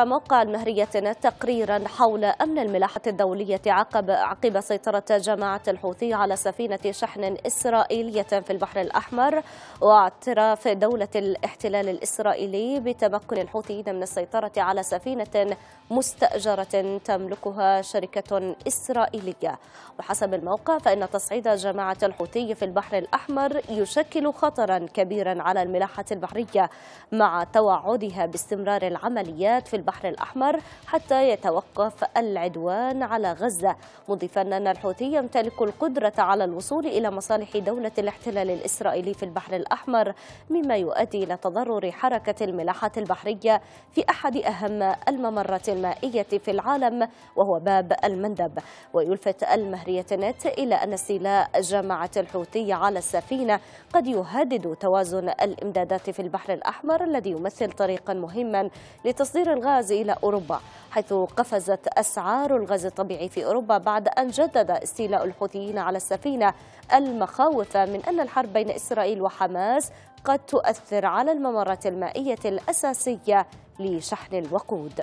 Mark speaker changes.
Speaker 1: موقع المهرية تقريرا حول أمن الملاحة الدولية عقب عقب سيطرة جماعة الحوثي على سفينة شحن إسرائيلية في البحر الأحمر واعتراف دولة الاحتلال الإسرائيلي بتمكن الحوثيين من السيطرة على سفينة مستأجرة تملكها شركة إسرائيلية. وحسب الموقع فإن تصعيد جماعة الحوثي في البحر الأحمر يشكل خطرا كبيرا على الملاحة البحرية مع توعدها باستمرار العمليات في البحر الأحمر حتى يتوقف العدوان على غزة. مضيفا أن الحوثي يمتلك القدرة على الوصول إلى مصالح دولة الاحتلال الإسرائيلي في البحر الأحمر مما يؤدي إلى تضرر حركة الملاحة البحرية في أحد أهم الممرات المائية في العالم وهو باب المندب. ويلفت المهرية نت إلى أن استيلاء جماعة الحوثي على السفينة قد يهدد توازن الإمدادات في البحر الأحمر الذي يمثل طريقا مهما لتصدير الغاز إلى أوروبا حيث قفزت أسعار الغاز الطبيعي في أوروبا بعد أن جدد استيلاء الحوثيين على السفينة المخاوف من أن الحرب بين إسرائيل وحماس قد تؤثر على الممرات المائية الأساسية لشحن الوقود.